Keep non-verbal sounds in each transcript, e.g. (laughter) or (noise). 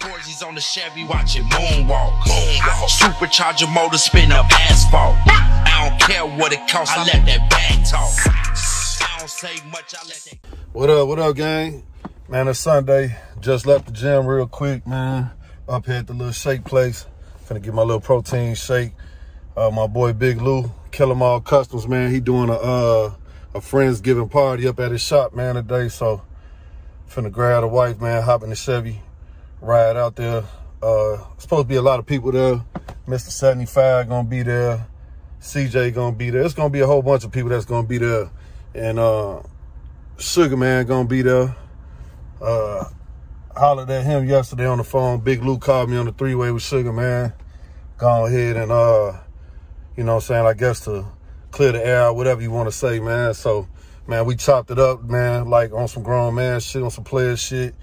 Forgis on the Chevy watching moonwalk. moonwalk. Supercharger motor spin up asphalt. I don't care what it costs, I let that bag talk. What up, what up, gang? Man, it's Sunday. Just left the gym real quick, man. Up here at the little shake place. Finna get my little protein shake. Uh, my boy Big Lou, Kill 'em All Customs, man. He doing a uh, a Friendsgiving party up at his shop, man, today. So, finna grab the wife, man, hop in the Chevy, ride out there. Uh, supposed to be a lot of people there. Mr. 75 gonna be there. CJ gonna be there. It's gonna be a whole bunch of people that's gonna be there. And uh, Sugar Man gonna be there. Uh, hollered at him yesterday on the phone. Big Lou called me on the three-way with Sugar Man. Go ahead and, uh, you know what I'm saying, I guess to clear the air, whatever you want to say, man. So, man, we chopped it up, man, like on some grown man shit, on some player shit.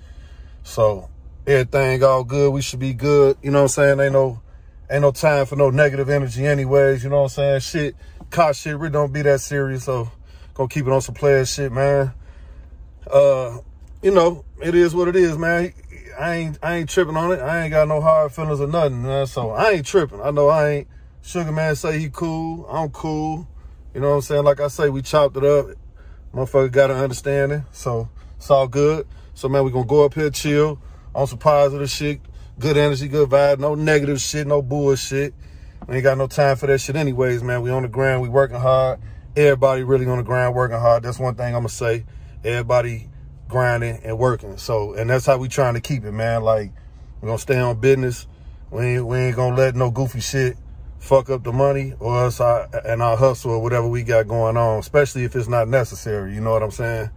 So, everything all good. We should be good. You know what I'm saying? Ain't no, ain't no time for no negative energy anyways. You know what I'm saying? Shit, caught shit really don't be that serious. So, gonna keep it on some player shit, man. Uh, you know, it is what it is, man. I ain't I ain't tripping on it. I ain't got no hard feelings or nothing, man. So I ain't tripping. I know I ain't. Sugar Man say he cool. I'm cool. You know what I'm saying? Like I say, we chopped it up. Motherfucker got an understanding. So it's all good. So man, we gonna go up here, chill on some positive shit. Good energy, good vibe. No negative shit, no bullshit. We ain't got no time for that shit anyways, man. We on the ground, we working hard. Everybody really on the ground working hard. That's one thing I'm gonna say. Everybody grinding and working. So, and that's how we trying to keep it, man. Like, we're gonna stay on business. We ain't, we ain't gonna let no goofy shit fuck up the money or else I, and our hustle or whatever we got going on, especially if it's not necessary. You know what I'm saying?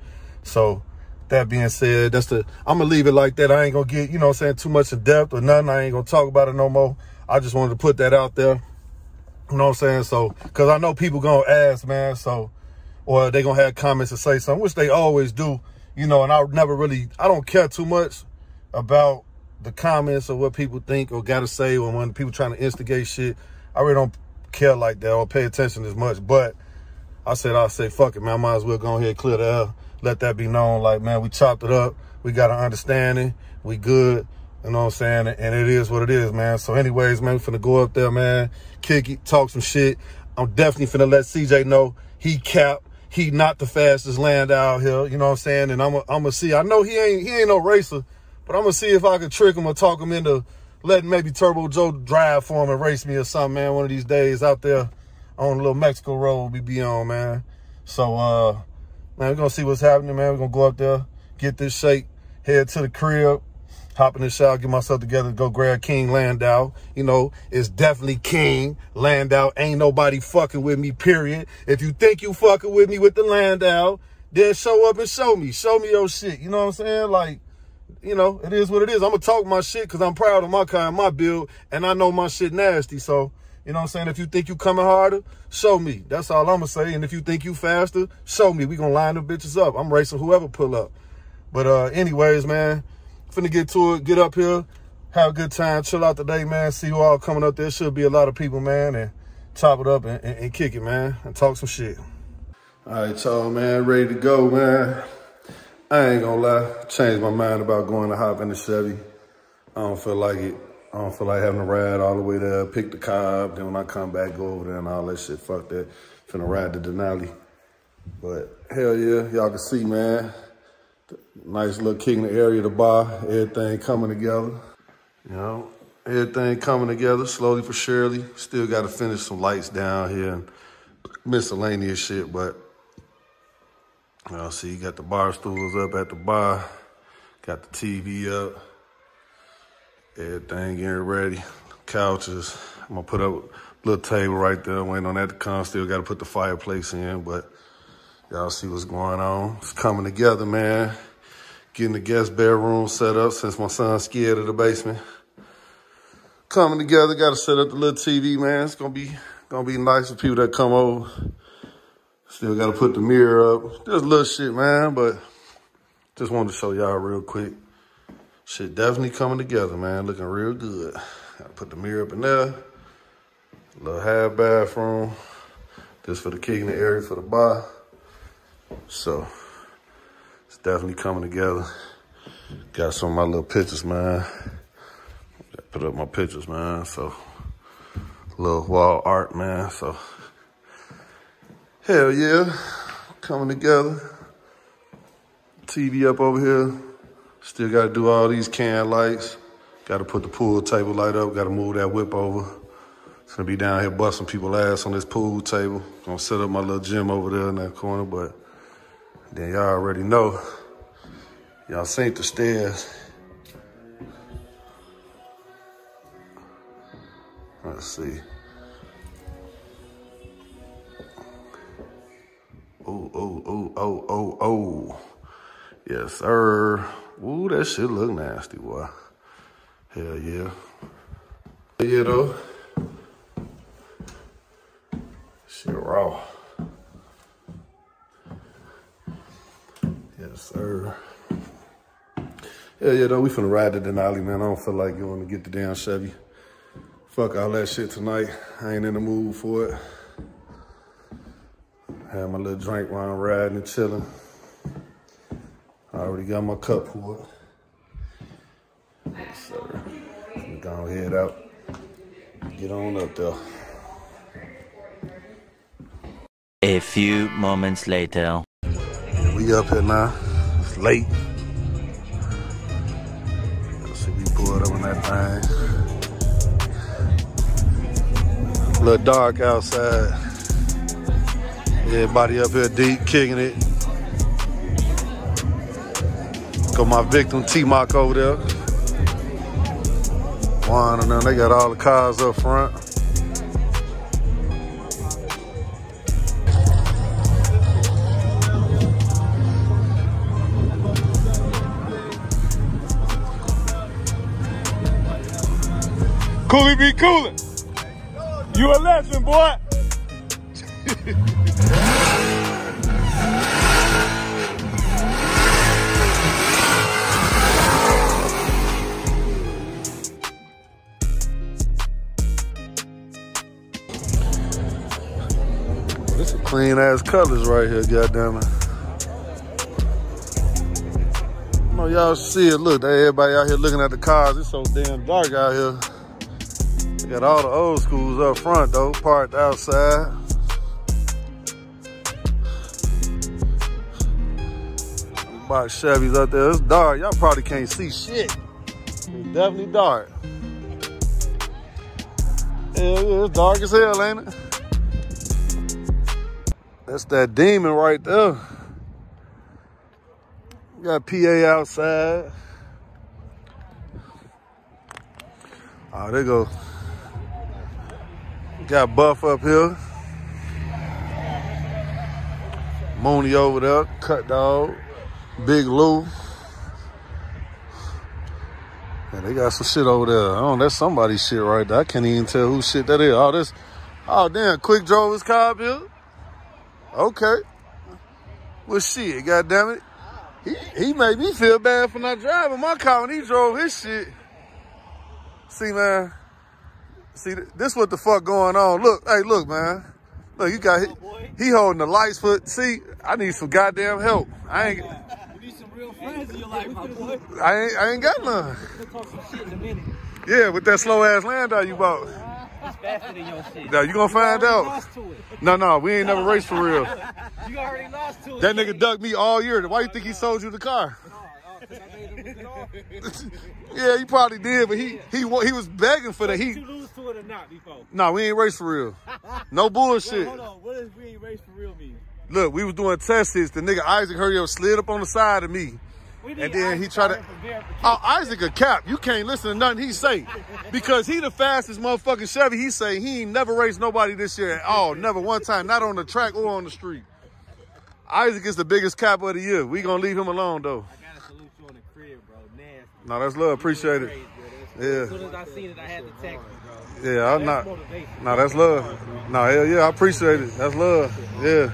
So, that being said, that's the, I'm gonna leave it like that. I ain't gonna get, you know what I'm saying, too much in depth or nothing. I ain't gonna talk about it no more. I just wanted to put that out there. You know what I'm saying? So, cause I know people gonna ask, man. So, or they gonna have comments to say something, which they always do you know, and I never really, I don't care too much about the comments or what people think or got to say or when people trying to instigate shit. I really don't care like that or pay attention as much. But I said, I say, fuck it, man. I might as well go ahead and clear the air. Let that be known. Like, man, we chopped it up. We got an understanding. We good. You know what I'm saying? And it is what it is, man. So anyways, man, we finna go up there, man. Kick it, talk some shit. I'm definitely finna let CJ know he capped he not the fastest land out here, you know what I'm saying? And I'm gonna see. I know he ain't he ain't no racer, but I'm gonna see if I can trick him or talk him into letting maybe Turbo Joe drive for him and race me or something, man. One of these days out there on a little Mexico road we be on, man. So uh man, we're gonna see what's happening, man. We're gonna go up there, get this shake, head to the crib, hop in the shower, get myself together, go grab King Landau. You know, it's definitely King Landau. Ain't nobody fucking with me, period. If you think you fucking with me with the Landau, then show up and show me. Show me your shit. You know what I'm saying? Like, you know, it is what it is. I'm going to talk my shit because I'm proud of my kind, my build, and I know my shit nasty. So, you know what I'm saying? If you think you coming harder, show me. That's all I'm going to say. And if you think you faster, show me. We going to line the bitches up. I'm racing whoever pull up. But uh, anyways, man, finna get to it, get up here, have a good time, chill out today, man. See you all coming up there. Should be a lot of people, man, and top it up and, and, and kick it, man, and talk some shit. All right, y'all, man, ready to go, man. I ain't gonna lie, changed my mind about going to hop in the Chevy. I don't feel like it. I don't feel like having to ride all the way there, pick the up, then when I come back, go over there and all that shit. Fuck that. Finna ride to Denali. But hell yeah, y'all can see, man. Nice little king in the area the bar. Everything coming together. You know, everything coming together slowly for surely. Still got to finish some lights down here and miscellaneous shit, but you know, see, you got the bar stools up at the bar. Got the TV up. Everything getting ready. Couches. I'm gonna put up a little table right there, waiting on that to come. Still got to put the fireplace in, but y'all see what's going on. It's coming together, man getting the guest bedroom set up since my son's scared of the basement. Coming together, got to set up the little TV, man. It's gonna be gonna be nice for people that come over. Still got to put the mirror up. There's little shit, man, but just wanted to show y'all real quick. Shit definitely coming together, man. Looking real good. Gotta put the mirror up in there. Little half bathroom. This for the kicking area for the bar. So It's definitely coming together. Got some of my little pictures, man. put up my pictures, man. So, little wall art, man. So, hell yeah, coming together. TV up over here. Still got to do all these can lights. Got to put the pool table light up. Got to move that whip over. It's gonna be down here busting people ass on this pool table. Gonna set up my little gym over there in that corner, but then y'all already know. Y'all seen the stairs. Let's see. Oh, oh, oh, oh, oh, oh. Yes, sir. Ooh, that shit look nasty, boy. Hell yeah. Yeah, though. Shit raw. Yes, sir. Yeah, yeah, though. We finna ride to Denali, man. I don't feel like going to get the damn Chevy. Fuck all that shit tonight. I ain't in the mood for it. Had my little drink while I'm riding and chilling. I already got my cup for it. Yes, sir. Go head out. Get on up there. A few moments later. Yeah, we up here now. It's late. Let's see, we pulled up on that thing. A little dark outside. Everybody up here deep, kicking it. Got my victim T-Mock over there. One and them, they got all the cars up front. Coolie be coolin'. You a legend, boy. (laughs) some clean ass colors right here, goddammit. I know y'all see it. Look, everybody out here looking at the cars. It's so damn dark out here. They got all the old schools up front though, parked outside. Box Chevys out there. It's dark. Y'all probably can't see shit. It's definitely dark. Yeah, it's dark as hell, ain't it? That's that demon right there. Got PA outside. Oh, there go. Got Buff up here. Mooney over there. Cut Dog. Big Lou. Yeah, they got some shit over there. Oh, that's somebody's shit right there. I can't even tell whose shit that is. Oh, this. Oh, damn. Quick drove his car up here. Okay. Well, shit, goddamn it. He, he made me feel bad for not driving my car when he drove his shit. See, man. See, this what the fuck going on. Look, hey, look, man. Look, you got, he, he holding the lights for, see, I need some goddamn help. I ain't, You need some real friends in your life, my boy. I ain't, I ain't got none. We'll talk some shit in a minute. Yeah, with that slow ass Landau you bought. Faster than your shit. Now, you gonna find You out. lost to it. No, no, we ain't never raced for real. You already lost to it. That nigga ducked me all year. Why you think he sold you the car? 'cause I made him lose it all. (laughs) Yeah, he probably did, but he he he was begging for that. Did He you lose to it or not before? no, we ain't race for real. (laughs) No Wait, bullshit. hold on. What does we ain't race for real mean? Look, we was doing test hits. The nigga Isaac hurry up, slid up on the side of me. And then he tried to-. Oh, Isaac a cap. You can't listen to nothing he say. Because he the fastest motherfucking Chevy. He say he ain't never raced nobody this year at all. Never one time. Not on the track or on the street. Isaac is the biggest cap of the year. We gonna leave him alone though. I gotta salute you on the crib, bro. Nasty. No, that's love. Appreciate it. Yeah. As soon as I seen it, I had to text you, bro. Yeah, I'm not. No, that's love. No, hell yeah, I appreciate it. That's love. Yeah.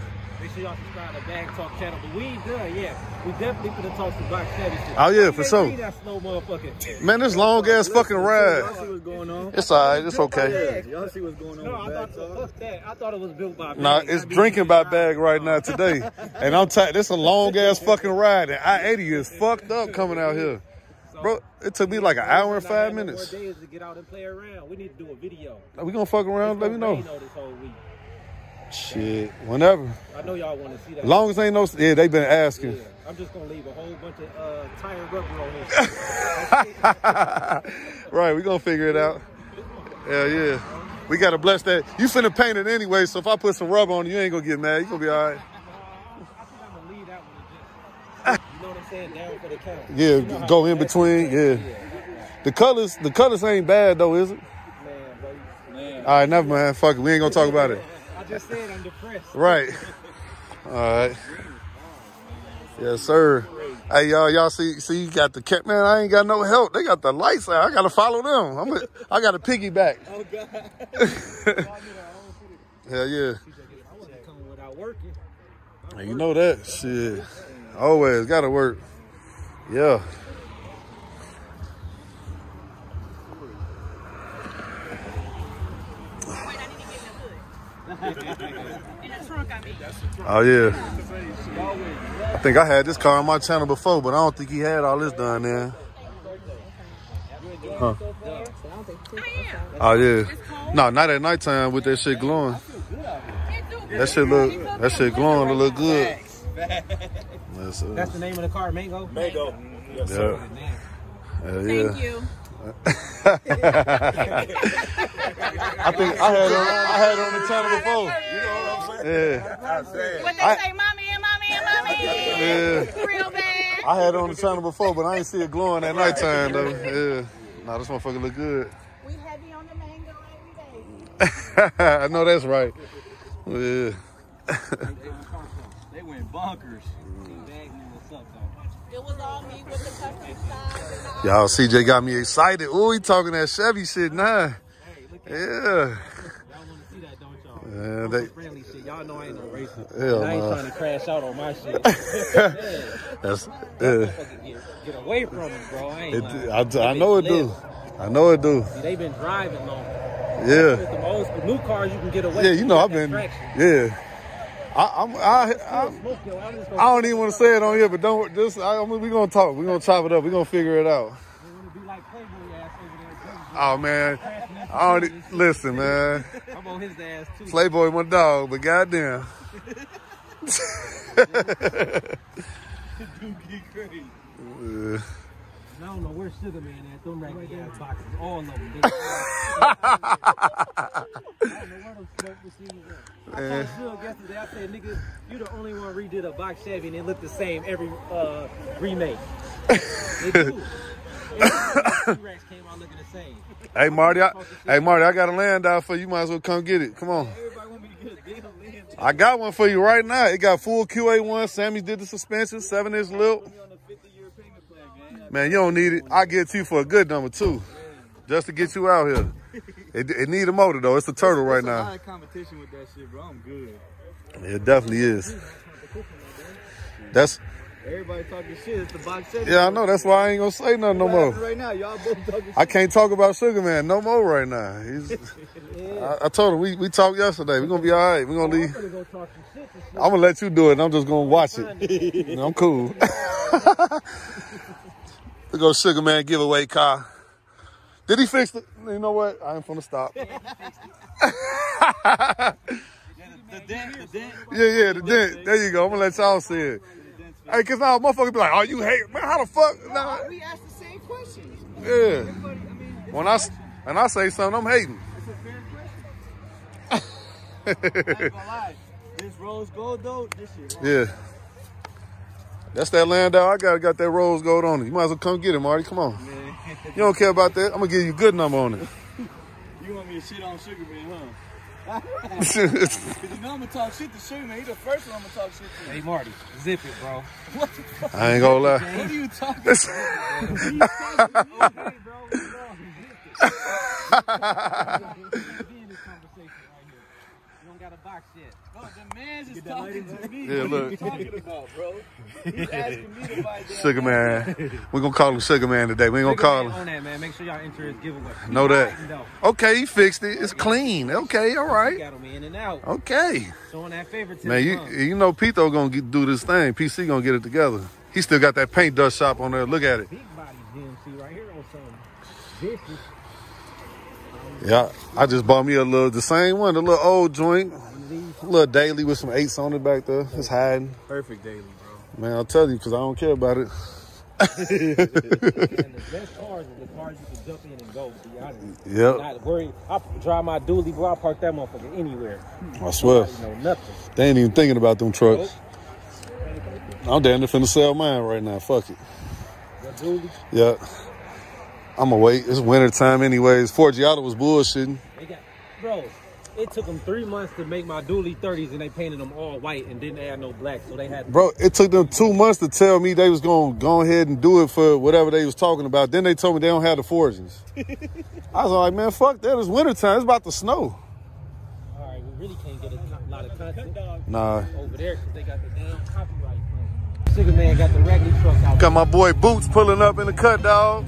Make sure y'all subscribe to Bagg Talk channel. But we ain't done yet. We definitely gonna talk some Box Chevy shit. Oh, yeah, for sure. That slow motherfucker. Man, this long ass fucking ride. Y'all see what's going on? It's alright. It's okay. Y'all see what's going on No, I with thought, Talk? fuck that. I thought it was built by Nah, it's I mean, drinking by bag right now today. And I'm tired. This a long ass fucking ride. And I-80 is fucked up coming out here. bro. It took me like an hour and five minutes. More days to get out and play around. We need to do a video. We gonna fuck around. Let me It's know. gonna rain on this whole week. Shit, whenever. I know y'all want to see that. As long as ain't no. Yeah, they been yeah, asking. I'm just gonna leave a whole bunch of uh, tire rubber on here. (laughs) right, we gonna figure it out. Yeah, yeah. We gotta bless that. You finna paint it anyway, so if I put some rubber on you, you ain't gonna get mad. You gonna be all right. I think I'm gonna leave that one. and just- You know what I'm saying? Down for the count. Yeah, You know go in between. it Yeah. The colors, the colors ain't bad though, is it? Man. Man. All right, never mind. Fuck it. We ain't gonna talk about it. I just said I'm depressed. Right. (laughs) All right. Yes, sir. Hey, y'all, y'all see, see, you got the cat, man. I ain't got no help. They got the lights out. I gotta follow them. I'm, a, I got to piggyback. Oh God. (laughs) Hell yeah. I wasn't coming without working. You know that shit. Always gotta work. Yeah. Trunk, I mean. Oh yeah. I think I had this car on my channel before, but I don't think he had all this done there. Huh. Oh yeah. No, not at nighttime with that shit glowing. That shit look that shit glowing to look good. Yes, sir. That's the name of the car, Mango. Mango. Yes, Yeah. sir. Yeah. Thank you. I think I had it on, I had on the channel before. You know what I'm saying? Yeah. I said. What they I- say, mommy and mommy and mommy. Yeah. Real bad. I had it on the channel before, but I ain't see it glowing at nighttime though. Yeah. Nah, this motherfucker look good. We heavy on the mango every day. (laughs) I know that's right. Yeah. They went bonkers. Y'all, CJ got me excited. Ooh, he talking that Chevy shit now. Hey, look at Yeah. Y'all want to see that, don't y'all? Yeah, they- friendly shit. Y'all know I ain't no racist. (laughs) Hell I ain't no. trying to crash out on my (laughs) shit. That's yeah. Get, get away from them, bro. I ain't It. I, I know it do. I know it do. See, they been driving long. Yeah. With them old new cars, you can get away. Yeah, you know I've been. traction. Yeah. I, I'm. I, I, I don't even want to say it on here, but don't just. I, I mean, we gonna talk. We gonna chop it up. We gonna figure it out. be like Playboy ass. Oh man, I don't e- listen, man. I'm on his ass too. Playboy, my dog, but goddamn. (laughs) Uh, (laughs) I don't know where Sugar Man at. Them right there boxes, all of (laughs) them. I don't know where smoke machines at. I told Suge yesterday, I said, nigga, you the only one redid a box Chevy and it looked the same every uh, remake. They do. T-Rex came out looking the same. hey Marty, I, hey Marty, I got a Landau for you. You Might as well come get it. Come on. Everybody want me to get a damn land I got one for you right now. It got full QA1. Sammy did the suspension, seven inch lip. on the 50 year payment plan, man. You don't need it. I get it to you for a good number too, just to get you out here. (laughs) It, it need a motor though. It's a turtle right now. had competition with that shit, bro. I'm good. It definitely is. That's Everybody talking shit. It's the box Chevy. yeah, I know. That's why I ain't gonna say nothing no more. Right now, y'all both talking. I can't talk about Sugar Man no more right now. He's, (laughs) I, I told him we, we talked yesterday. We're gonna be all right. We're gonna I'm leave. gonna go talk some shit to I'm gonna let you do it. and I'm just gonna watch it. (laughs) I'm cool. We go Sugar Man giveaway car. Did he fix it? You know what? I ain't gonna stop. (laughs) yeah, The dent, the dent. yeah, the dent. There you go. I'm gonna let y'all see it. Hey, cause now motherfuckers be like, "Oh, you hate man? How the fuck?" Nah, We asked the same question. yeah. Everybody, I mean, it's, When I s- and I say something, I'm hating. it's a fair question. (laughs) I ain't gonna lie. This rose gold though, this shit. Yeah. That's that Landau. I got got that rose gold on it. You might as well come get it, Marty. Come on. You don't care about that. I'm gonna give you a good number on it. (laughs) You want me to shit on Sugar Man, huh? Cause (laughs) you know I'm gonna talk shit to Sugar Man. He the first one I'm gonna talk shit to. Hey Marty, zip it, bro. What the fuck? (laughs) I ain't gonna lie. What are you talking This- about? okay, bro. We know. Be in this conversation right here. You don't got a box yet. No, the man's just talking to me. Yeah, what look. are you talking about, bro? You (laughs) asking me to buy that. Sugar Man. We're gonna call him Sugar Man today. We ain't gonna call him. on that, man. Make sure y'all enter his giveaway. Know that. Okay, he fixed it. It's clean. Okay, all right. He got him in and out. Okay. Showing that favoritism. Man, you huh? you know Pito gonna do this thing. PC gonna get it together. He still got that paint dust shop on there. Look at it. Big body GMC Vicious. Yeah, I just bought me a little, the same one, the little old joint. A little daily with some eights on it back there. It's hiding. Perfect daily, bro. Man, I'll tell you, because I don't care about it. And the best cars are the cars you can jump in and go, to be honest. Yep, Not worry. I drive my dually, bro. I park that motherfucker anywhere. I swear. You know, nothing. They ain't even thinking about them trucks. I'm damn near finna sell mine right now. Fuck it. That dually, Yeah. I'm gonna wait. It's winter time anyways. Forgiato was bullshitting. they got, bro. It took them three months to make my dually 30s, and they painted them all white and didn't add no black, so they had. Bro, it took them two months to tell me they was gonna go ahead and do it for whatever they was talking about. Then they told me they don't have the forgings. (laughs) I was like, man, fuck that. It's wintertime. It's about to snow. All right, we really can't get a lot of content Nah. over there because they got the damn copyright. Sugar man got the raggedy truck out. Got my boy Boots pulling up in the cut, dog.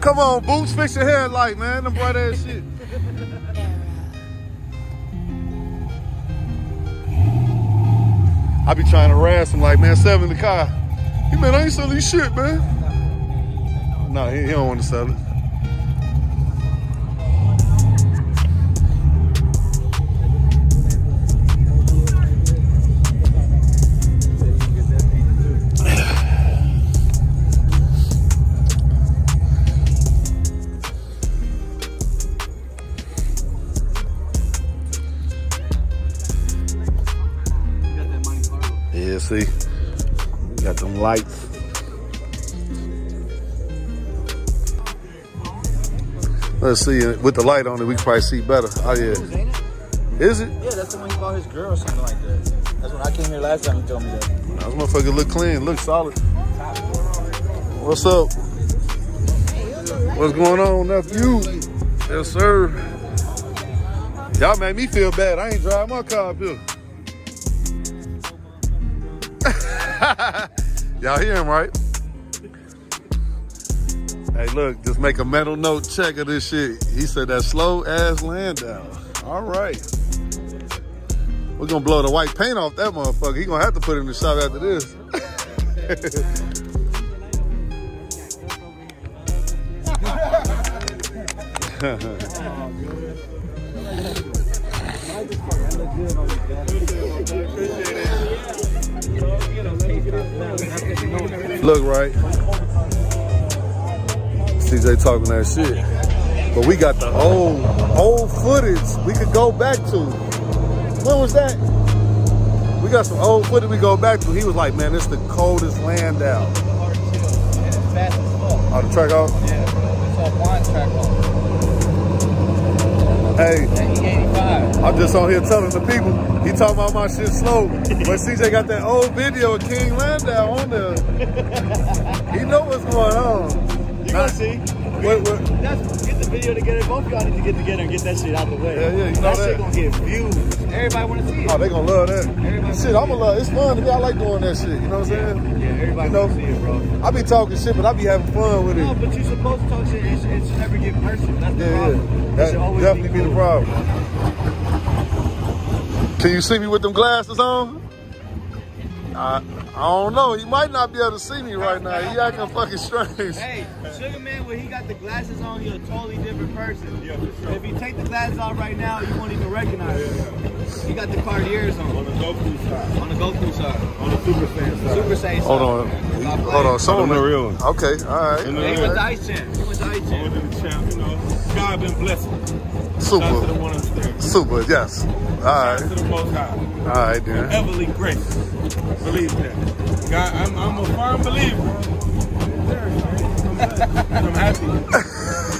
Come on, Boots, fix your headlight, man. Them bright ass shit. I be trying to harass him like, man, seven in the car. He man, I ain't selling shit, man. No, he, he don't want to sell it. See, got them lights. Let's see, uh, with the light on it, we can probably see better. Oh yeah, is it? Yeah, that's the one he bought his girl or something like that. That's when I came here last time he told me that. This motherfucker look clean, look solid. What's up? What's going on, nephew? Yes, sir. Y'all made me feel bad. I ain't driving my car up here. (laughs) Y'all hear him, right? Hey, look, just make a mental note check of this shit. He said that slow ass Landau. All right. We're gonna blow the white paint off that motherfucker. He gonna have to put it in the shop after this. (laughs) Look right. CJ talking that shit. But we got the old, old footage we could go back to. When was that? We got some old footage we go back to. He was like, man, this the coldest Landau. And it's fast as fuck. Oh, the track off? Yeah. It's all blind track on. Hey, And he 85. I'm just on here telling the people, he talking about my shit slow. But CJ got that old video of King Landau on there. He know what's going on. You gonna see. What, what, That's, get the video together. Both of y'all need to get together and get that shit out the way. Yeah, yeah, you know that, that. shit gonna get views. Everybody wanna see it. oh, they gonna love that. Everybody- Shit, I'ma love it. It's fun to me. I like doing that shit. You know what I'm saying? Yeah, everybody You know, wanna see it, bro. I be talking shit, but I be having fun with it. No, but you supposed to talk shit. It, should- it should never get personal. That's the Yeah, problem. yeah. That definitely be the problem. Can you see me with them glasses on? I, I don't know. He might not be able to see me right now. He acting fucking strange. Hey, Sugar Man, when he got the glasses on, he's a totally different person. Yeah, for sure. If you take the glasses off right now, you won't even recognize him. He got the Cartiers on. On the Goku side. On the Goku side. On the Super Saiyan side. Super Saiyan Hold on. God. Hold on. Someone. I'm the real one. Okay. All right. In the He real went to one. Ice Champ. He went to Ice Champ. went to the champ, you know. God been blessing. Shout to the Super. Super. Yes. All Shout to right. The most high. All right, then. Everly grace. Believe that. God, I'm, I'm a firm believer. I'm happy.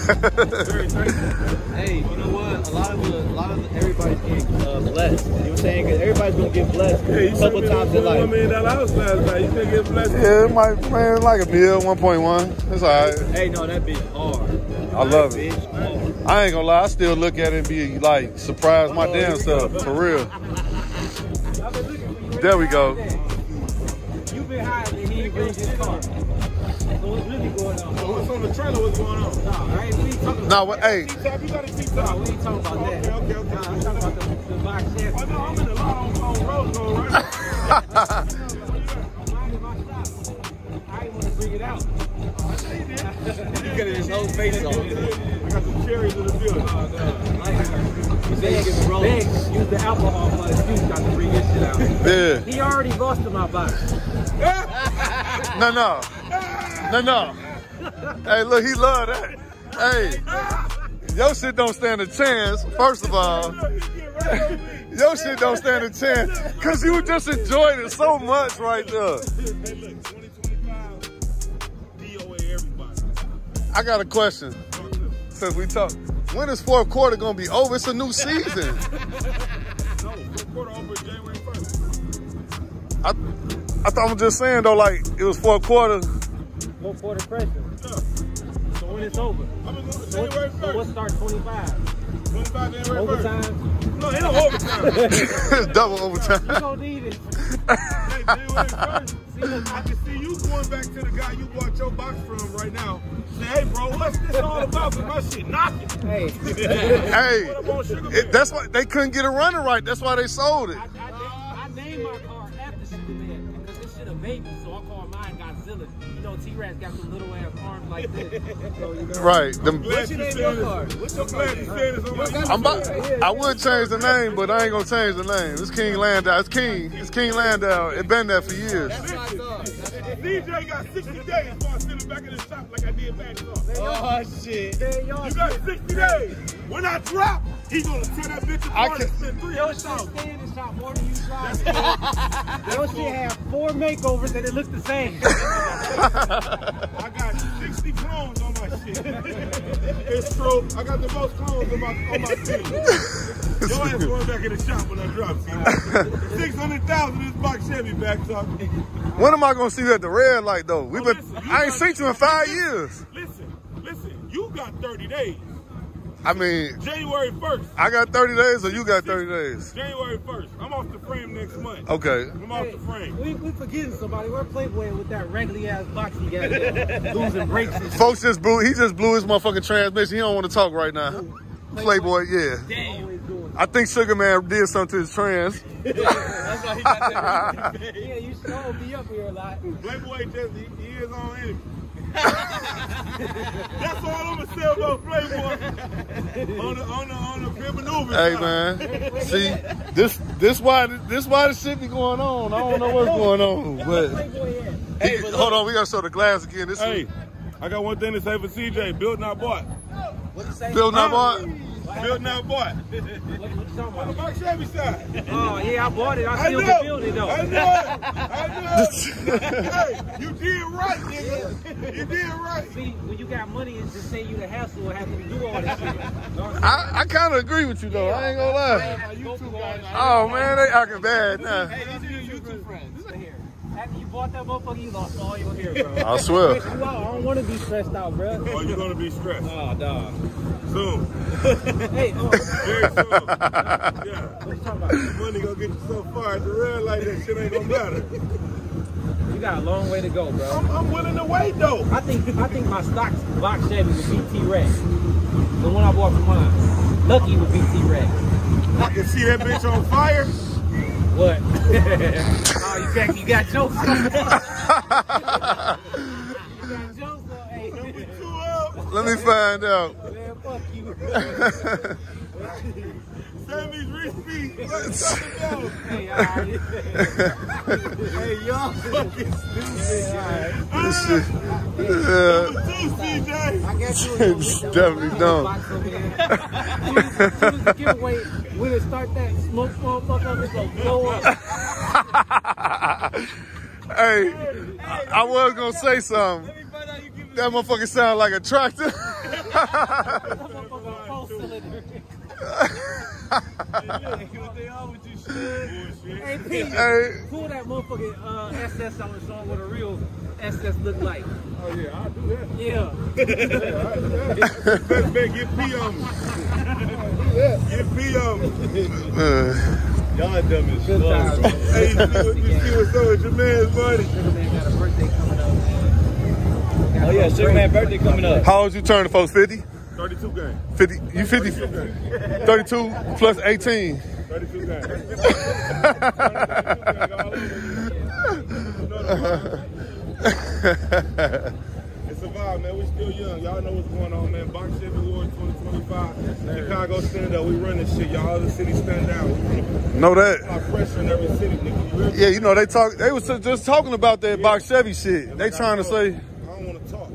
Very thankful. Hey, you know what? A lot of the, a lot of the, everybody's getting uh, blessed. You know what I'm saying? 'Cause everybody's gonna get blessed Hey, you a sent couple me times the in one life. million dollar house last night. You think it's blessed? Yeah, it might, man, like a meal, 1.1. It's all right. Hey, no, that bitch hard. I love it. Bitch hard. I ain't gonna lie, I still look at it and be like surprised my damn self, for real. There we go. You been hiding and he ain't bring his car. So what's really going on? What's on the trailer? What's going on? Nah, I ain't we ain't talking No, what, hey, T-top, (laughs) you got a Nah, we ain't talking about that. Okay, okay, okay. Nah, I'm talking about the, the box chef. Oh, no, I'm in the long, long road going right Minding my shop. I ain't want to bring it out. Look at his whole face on. I got some cherries in the building. Oh, Big, big, use the alcohol for excuse not to bring this shit out. Yeah. He already busted my box. (laughs) No, no. No, no. Hey, look, he love that. Hey, your shit don't stand a chance, first of all. Your shit don't stand a chance. Cause you just enjoyed it so much right there. Hey, look, 2025, DOA everybody. I got a question. Since we talk, when is fourth quarter gonna be over? It's a new season. No, fourth quarter over January 1st. I, I thought I'm just saying though, like it was fourth quarter. No quarter pressure. Yeah. So when it's over. I'm going to So what, January so what start 25? 25 January 1st. Overtime? No, ain't no overtime. it's (laughs) double overtime. You don't need it. hey, January 1st. See, I can see you going back to the guy you bought your box from right now. Say, hey, bro, what's this all about? Cause my shit knocking. Hey, (laughs) Hey, What up on Sugar it, that's why they couldn't get it running right. That's why they sold it. I, I, I named my car after Superman because this shit a T-Rex got some little ass arms like this. So, you know, Right. Them, Glad you said. What's your glad you said this on my I'm about, I would change the name, but I ain't gonna change the name. It's King Landau. It's King. It's King Landau. It been there for years. DJ got 60 days before I send him back in the shop like I did back in Oh shit. man, y'all You got 60 days. When I drop, he gonna tear that bitch I apart and can- spend three Your hundred shit thousand. stay in the shop more than you drive. (laughs) Your shit have four makeovers and it look the same. (laughs) I got 60 clones on my shit. (laughs) it's true. I got the most clones on my on my team. Your ass going back in the shop when I drop. See, 600,000 this box Chevy back talk. When am I gonna see you at the red light though? We've oh, been. Listen, you I ain't got- seen you in five years. Listen, listen. You got 30 days. I mean, January 1st. I got 30 days or you got 30 days. January 1st. I'm off the frame next month. Okay. I'm off the frame. We, we forgetting somebody. We're Playboy with that raggedy ass box guy. (laughs) losing brakes and. Folks just blew. He just blew his motherfucking transmission. He don't want to talk right now. Playboy, yeah. Always doing I think Sugar Man did something to his trans. (laughs) That's why he got that. (laughs) Yeah, you should all be up here a lot. Playboy just he, he is on enemy. (laughs) That's all I'm gonna say about Playboy. on the on the on the maneuver. Hey man, see this this why this why this shit be going on. I don't know what's going on, but hey, he- hold on, we gotta show the glass again. This Hey, is I got one thing to say for CJ. Built not bought. What you say? Bill Nabot. Built not bought. What, what you talking On about? Chevy side. Oh yeah, I bought it. I I still know. can build it though. I know. it. I know. (laughs) it. hey, you did right, nigga. You did right. See, when you got money, it's just say you the hassle of having to do all this shit. I, I kind of agree with you though. I ain't gonna lie. You two. Oh man, they acting bad now. Hey, these are your YouTube friends. Here. After you bought that motherfucker, you lost all your hair, bro. I swear. Stress you out. I don't want to be stressed out, bro. Oh, you're gonna be stressed Oh, dog. soon. (laughs) Hey, oh, Very soon. (laughs) Yeah. what you talking about? Money gonna get you so far at the red light that shit ain't gonna matter. You got a long way to go, bro. I'm, I'm willing to wait though. I think I think my stock box Chevy would beat T-Rex. The one I bought from mine. Lucky would beat T-Rex. I can see that bitch on fire. What? (laughs) you got jokes. you got jokes. on- Hey, Two up. Let me find out. man, fuck you. (laughs) Sammy's Reese. Let's talk about it. hey. Hey, y'all fucking stupid. This shit. Number two, CJ. I got you. in the- definitely the don't. box over there. Soon as- soon as the giveaway, when it start that smoke motherfucker, it's gonna blow up. Hey, I, I was gonna say something. That motherfucker sound like a tractor. That motherfucker full cylinder. Hey, Pete, hey, pull that motherfucking uh, SS on the song what a real SS look like. Oh yeah, I'll do that. Yeah. Best bet, get P on me. Get P on me. uh, Y'all dumb as Good times. fuck. Hey, you see what, you see what's up with your man's buddy? Sugar Man got a birthday coming up, man. Oh yeah, some Sugar Man birthday coming up. how old you turning, folks? 50? 32 gang. 50? You 50? 32 plus 18. 32 it's a vibe. man. We still young. Y'all know what's going on, man. Box Chevy Awards 2025. Chicago stand up. We run this shit. Y'all other cities stand down. Know that? Pressure in every city, nigga. Yeah, you know they talk. They was just talking about that box Chevy shit. They trying to say. I don't want to talk.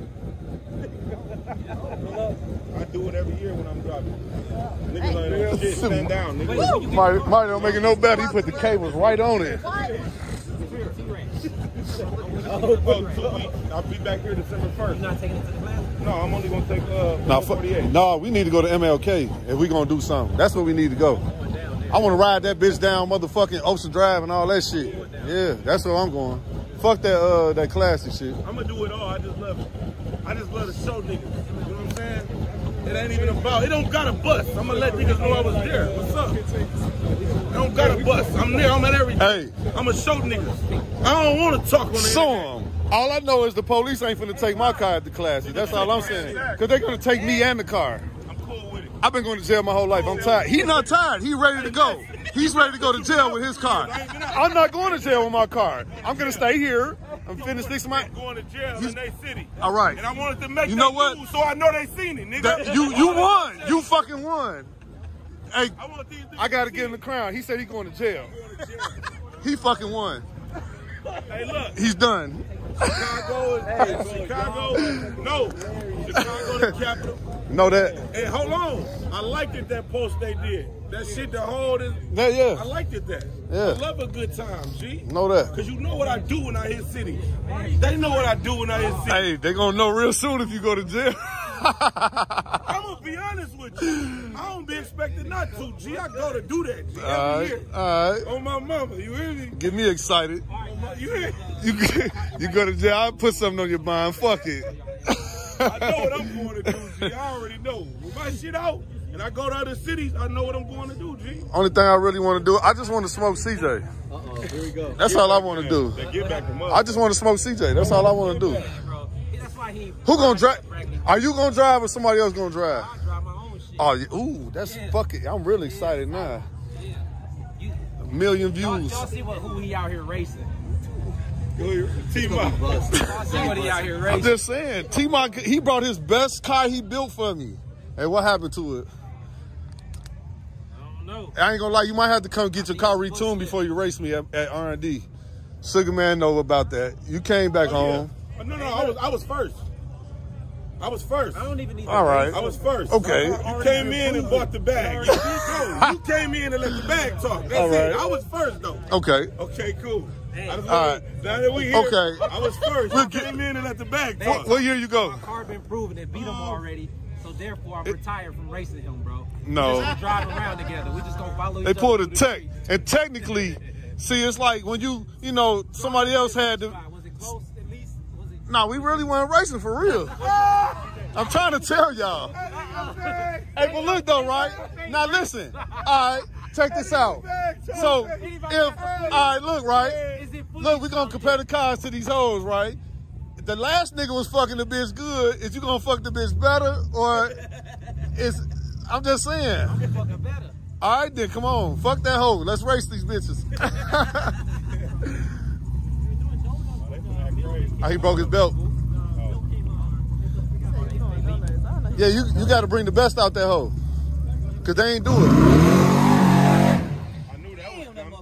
I do it every year when I'm driving. Niggas like, oh, shit, stand down, nigga. Marty, Marty don't make it no better. He put the cables right on it. Oh, two weeks. I'll be back here December 1st. Not taking it to the class. No, I'm only gonna take uh No, 48. no, we need to go to MLK if we gonna do something. That's where we need to go. I want to ride that bitch down motherfucking Ocean Drive and all that shit. Yeah, that's where I'm going. Fuck that uh that classic shit. I'm gonna do it all. I just love it. I just love to show niggas. You know what I'm saying? It ain't even about. It don't got a bus. I'm gonna let niggas know I was there. What's up? I don't got a bus. I'm there. I'm at everything. Hey. I'm gonna show niggas. I don't want to talk on the Sue internet. 'em. All I know is the police ain't finna take my car at the classes. That's all I'm saying. Cause they're gonna take me and the car. I'm cool with it. I've been going to jail my whole life. I'm tired. He's not tired. He's ready to go. He's ready to go to jail with his car. I'm not going to jail with my car. I'm gonna stay here. I'm finna fix my. Going to jail in they city. All right. And I wanted to make You know what? so I know they seen it, nigga. That, you you won. You fucking won. Hey, I I gotta to give him the crown. He said he going to jail. it. He fucking won. Hey, look. He's done. Chicago is Chicago. No, Chicago the capital. Know that? Hey, hold on. I liked it that post they did. That shit the whole is. Yeah, I yeah. liked it that. Yeah. I love a good time, G. Know that. Cause you know what I do when I hit cities. They know what I do when I hit cities. Hey, they gonna know real soon if you go to jail. (laughs) (laughs) I'm gonna be honest with you. I don't be expecting not to, G. I go to do that G, every all right, year. all right. On my mama, you hear me? Get me excited. On my, you hear? You (laughs) you go to jail. I'll put something on your mind. Fuck it. I know what I'm (laughs) going to do, G. I already know. With my shit out and I go to other cities, I know what I'm going to do, G. Only thing I really want to do, I just want to smoke CJ. Uh-oh, here we go. That's all I want to do. Get back to mother. I just want to smoke CJ. That's all I want to do. Who gonna drive? Are you gonna drive or somebody else gonna drive? I drive my own shit. Oh, yeah. ooh, that's fuck it. I'm really excited now. You, A million views. y'all see what who he out here racing. T-Mop. See what he out here I'm just saying, T Mock, he brought his best car he built for me. Hey, what happened to it? I don't know. I ain't gonna lie, you might have to come get your car retuned before you race me at, at R&D. Sugar Man know about that. You came back oh, home. Oh, no, no, I was, I was first. I was first. I don't even need. All right. I was first. Okay. You came in and bought the bag. You, came in and let the bag talk. That's All right. it. I was first though. Okay. Okay, cool. I just Now that we here, Okay. I was first. We'll came in and let the bag They- talk. What year you go? My car been proven it beat him oh. already, so therefore I'm retired from racing him, bro. No. We just drive around together. We just gonna follow. They each pulled other a through the tech. And technically, see, it's like when you, you know, somebody else had to. (laughs) Was it close? At least was it? No, we really weren't racing for real. (laughs) I'm trying to tell y'all. Hey, but look though, right? Now listen. All right, check this out. So if, all right, look, right? Is it fully Look, we gonna compare the cars to these hoes, right? The last nigga was fucking the bitch good, is you gonna fuck the bitch better or is? I'm just saying. fucking better? All right, then come on, fuck that hoe. Let's race these bitches. (laughs) oh, he broke his belt. Yeah, you, you got to bring the best out that hoe. Cause they ain't do it. I knew that was coming.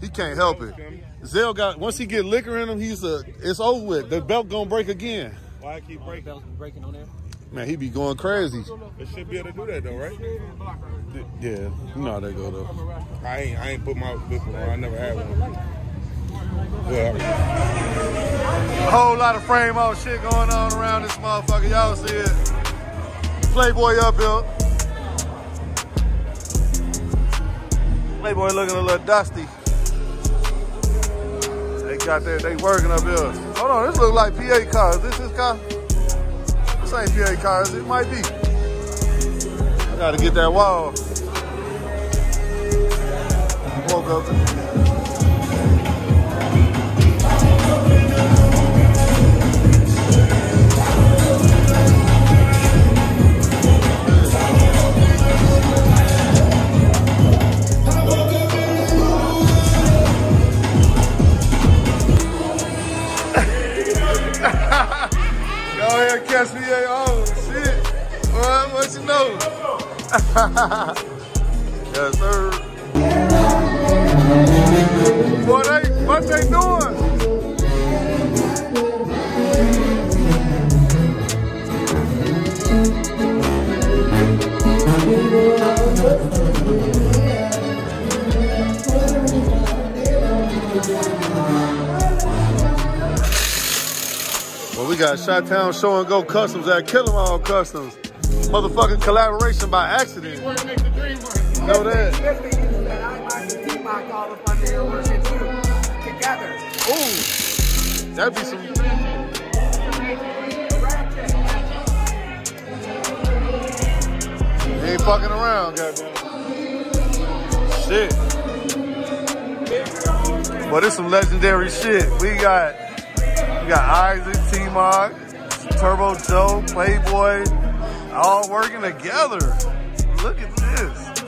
He can't help it. Zell got once he get liquor in him, he's a it's over with. The belt gonna break again. Why I keep breaking? Bells breaking on there. Man, he be going crazy. It should be able to do that though, right? Yeah, you know how that go though. I ain't, I ain't put my whip on. I never had one. Well, A whole lot of frame out shit going on around this motherfucker. Y'all see it. Playboy up here. Playboy looking a little dusty. They got that, they working up here. Hold on, this look like PA cars. This is car? This ain't PA cars, it might be. I gotta get that wall. Woke up. Go ahead, Shit. What, what you know? (laughs) yes, sir. What they, what they doing? Well, we got Shot Town Show and Go Customs at Kill 'em All Customs. Motherfucking collaboration by accident. Know that? Ooh, that'd be some. He ain't fucking around, goddamn. Shit. But it's some legendary shit. We got got Isaac, T-Mock, Turbo Joe, Playboy, all working together. Look at this.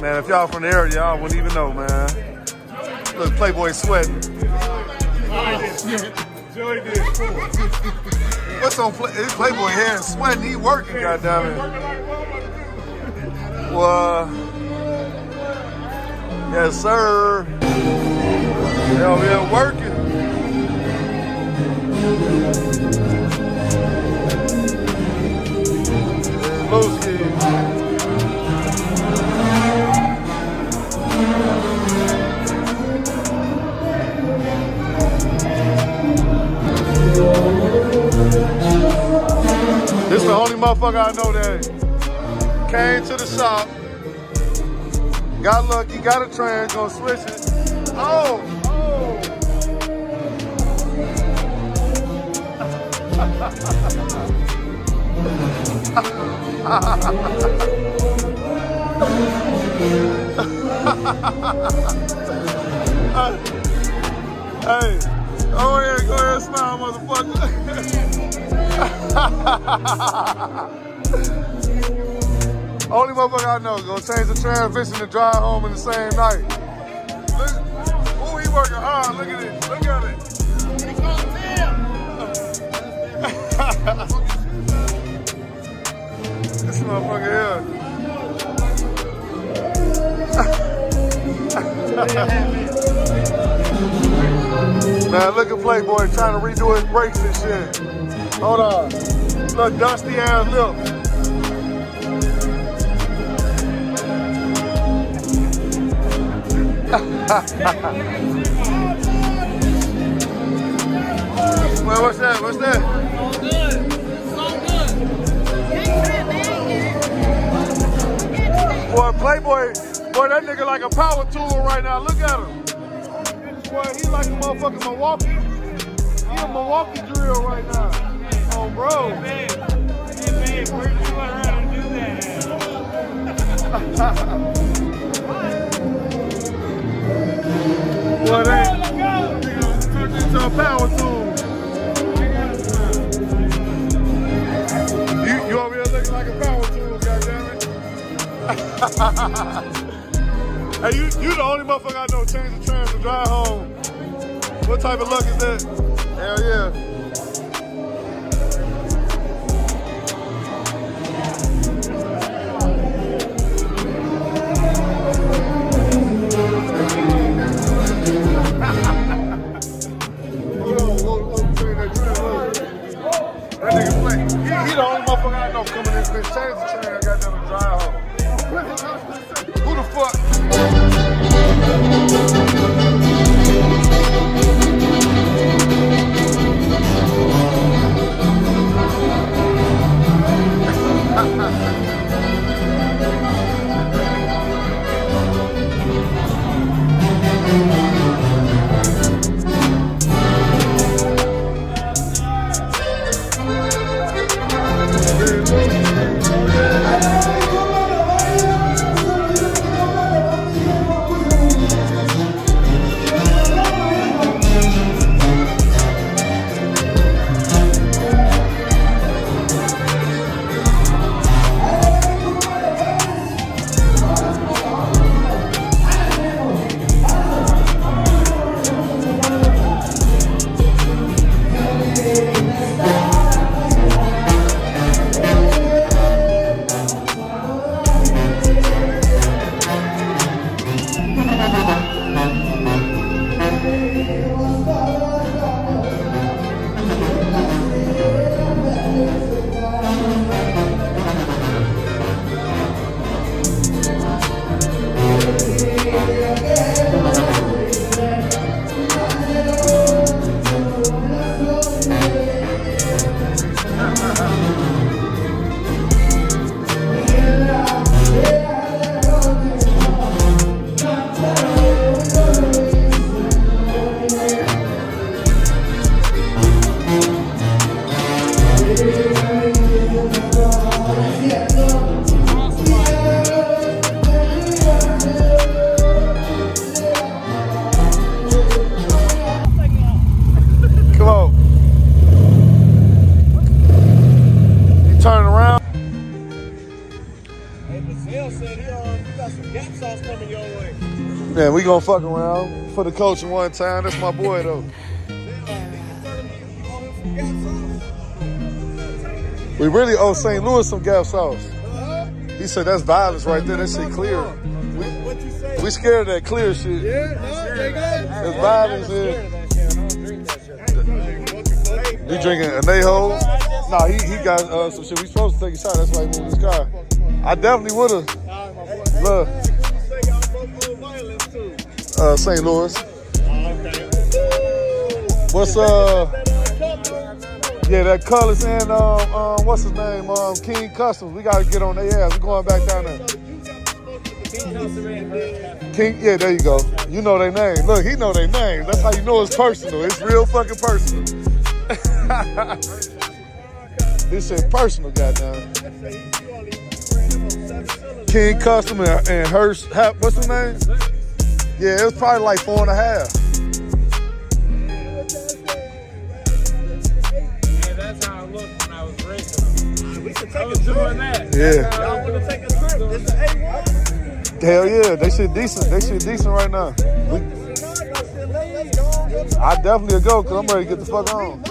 Man, if y'all from the area, y'all wouldn't even know, man. Look, Playboy sweating. What's on play? Playboy and sweating. He working, goddammit. Well, yes, sir. Hell yeah, working. Lowski. This the only motherfucker I know that came to the shop, got lucky, got a trans, gonna switch it. Oh. Hey, go ahead, go ahead, smile, motherfucker. Only motherfucker I know gonna change the transmission to drive home in the same night. Look, ooh, he working hard. Look at it. Look at Man, look at Playboy trying to redo his brakes and shit. Hold on. Look, dusty ass lips. (laughs) well, what's that? What's that? All good. It's good. Boy, Playboy, boy, that nigga like a power tool right now. Look at him. Boy, he like a motherfucking Milwaukee. He a Milwaukee drill right now. Oh, bro. Hey, babe, where did you learn how to do that? Boy, they nigga turned into a power tool. You, you over here looking like a power tool, goddammit. (laughs) hey, you, you the only motherfucker I know change the trans to drive home. What type of luck is that? Hell yeah. (laughs) That. He, he the only motherfucker I know coming in this bitch. Change the train, I got them to drive home. Who the fuck? One time. That's my boy though. We really owe St. Louis some gap sauce. He said that's violence right there. That shit clear. We scared of that clear shit. Yeah, they violence. You drinking anejo? Nah, he, he got uh, some shit. We supposed to take a shot. That's why he moved his car. I definitely would have. Look, uh, St. Louis. What's uh? Yeah, that Colors and um, um, what's his name? Um, King Customs. We gotta get on their ass. We're going back down there. King, yeah, there you go. You know their name. Look, he know their name. That's how you know it's personal. It's real fucking personal. (laughs) this shit personal, goddamn. King Custom and, and Hurst. What's his name? Yeah, it was probably like four and a half. Was doing that. Yeah. Y'all want to take a trip? It's an A1. Hell yeah, they shit decent. They shit decent right now. We, I definitely go because I'm ready to get the fuck on.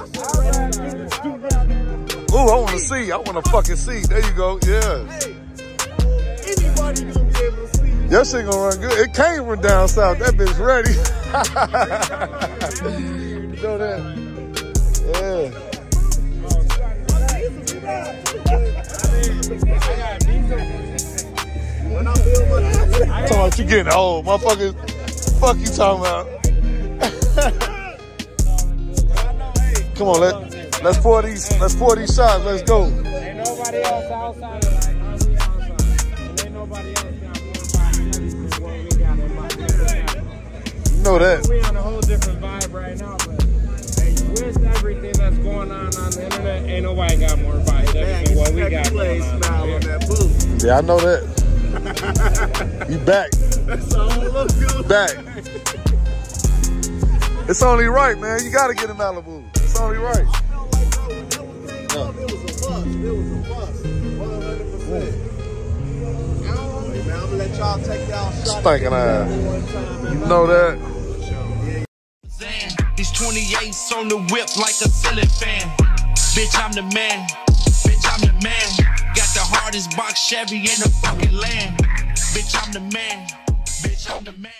Ooh, I want to see. I want to fucking see. There you go. Yeah. Anybody gonna be able to see you. Your shit gonna run good. It came from down south. That bitch ready. you know that? Yeah. Talking about you getting old, motherfucker. Fuck you talking about. Come on, let let's pour these let's pour these shots. Let's go. Ain't nobody else outside of You know that. We on a whole different vibe right now, but with everything that's going on on the internet, ain't nobody got more vibe than what we got going on. smile Yeah. on that booth. Yeah, I know that. (laughs) you back. That's all look good. Back. It's only right, man. You gotta get in Malibu. It's only right. It was a bust. It was a bust. 100%. Man, I'm gonna let y'all take y'all shot. Stinking ass. Uh, you know that. These 28s on the whip like a ceiling fan. Bitch, I'm the man. Bitch, I'm the man. Got the hardest box Chevy in the fucking land. Bitch, I'm the man. Bitch, I'm the man.